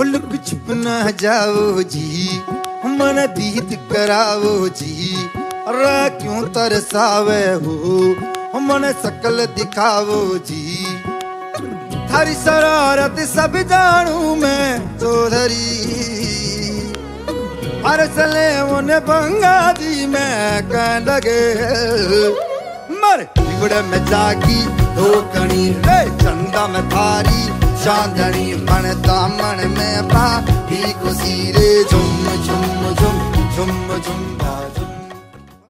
न जाओ जी, मन दीद करावो जी। अरे क्यों तरसावे हो? मन सकल दिखावो जी। थारी शरारत सब जानू मैं चौधरी हर सले उन्हें बंगा दी मैं कह लगे। मर बिगड़ में जागी, दो कणी रे चंदा में थारी। चांदनी मन दामन में पा भी खुशी रे झुम झुम झुम झुम झुम झुम